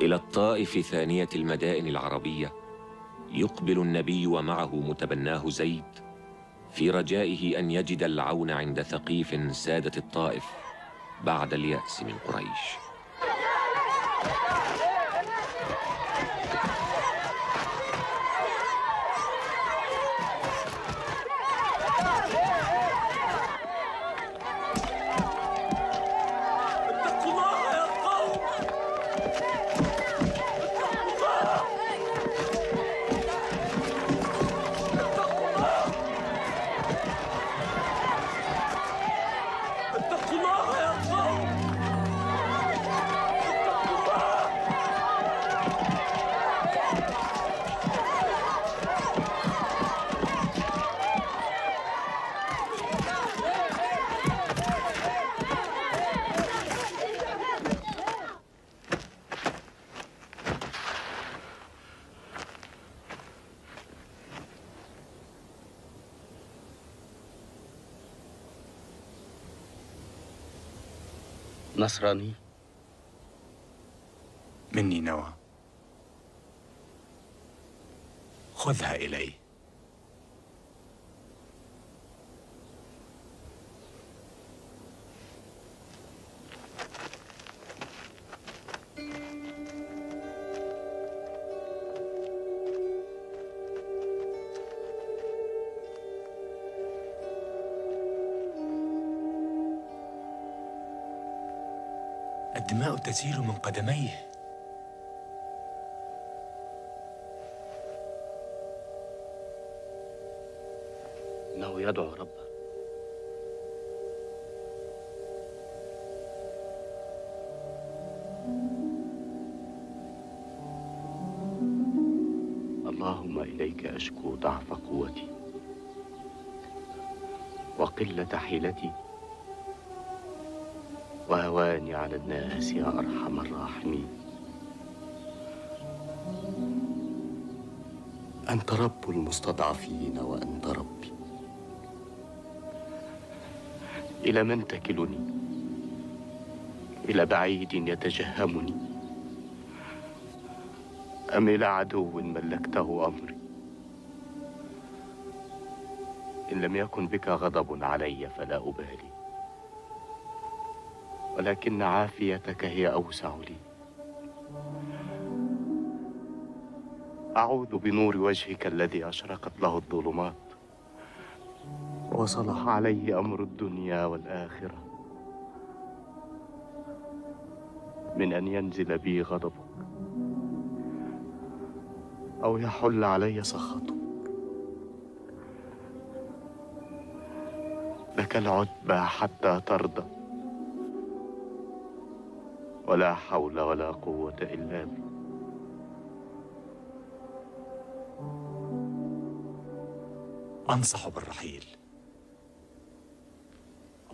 إلى الطائف ثانية المدائن العربية يقبل النبي ومعه متبناه زيد في رجائه أن يجد العون عند ثقيف سادة الطائف بعد اليأس من قريش. نصراني. مني نوى خذها إلي. الدماء تسيل من قدميه. إنه يدعو ربه. اللهم إليك أشكو ضعف قوتي وقلة حيلتي. وهواني على الناس يا أرحم الراحمين. أنت رب المستضعفين وأنت ربي. إلى من تكلني؟ إلى بعيد يتجهمني. أم إلى عدو ملكته أمري؟ إن لم يكن بك غضب علي فلا أبالي. ولكن عافيتك هي أوسع لي. أعوذ بنور وجهك الذي أشرقت له الظلمات. وصلح عليه أمر الدنيا والآخرة. من أن ينزل بي غضبك. أو يحل علي سخطك. لك العتبى حتى ترضى. ولا حول ولا قوة إلا بك أنصح بالرحيل.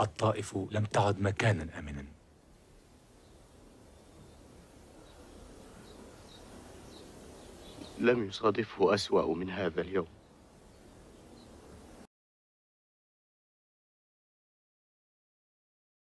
الطائف لم تعد مكانا آمنا. لم يصادفه أسوأ من هذا اليوم.